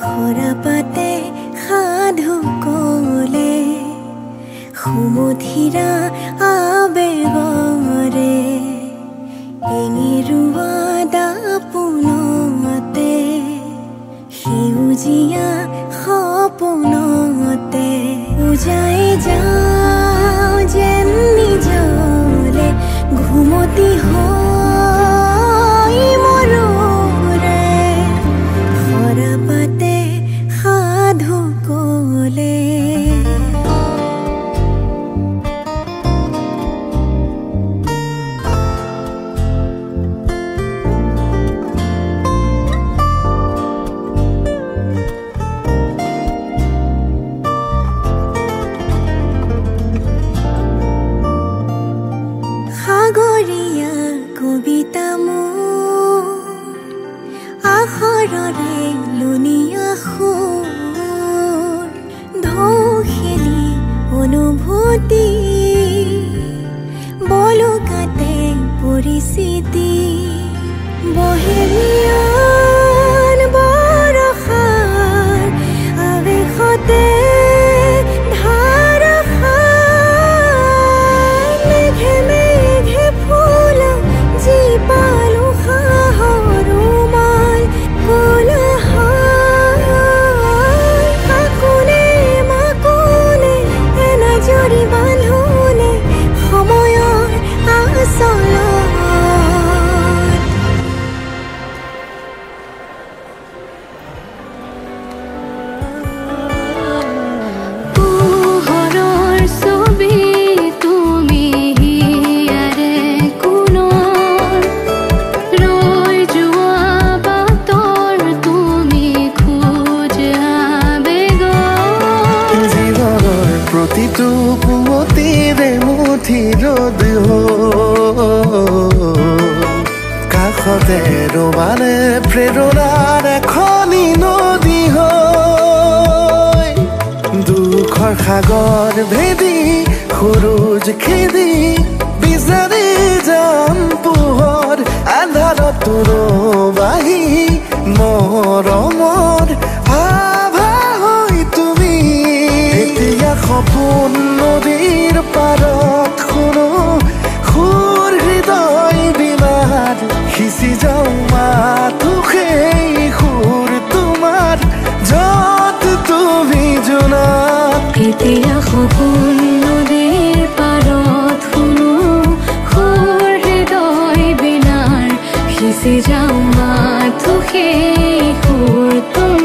সৰাপাতে সাধু কলে সুমধিৰা আবেগৰে এঙেৰুৱা দাপোনতে সেউজীয়া সপোনতে উজাই আশৰৰে লুনি আখু तूं तेरे मुठी रोद हो কাষতে রোমানে প্ৰেৰণাৰ এখনি নদী হৈ। দুখৰ সাগৰ ভেদি সূৰুজ খেদি বিচাৰি যাম পোহৰ আন্ধাৰত তোৰ পাথু সেই সুৰ তুমি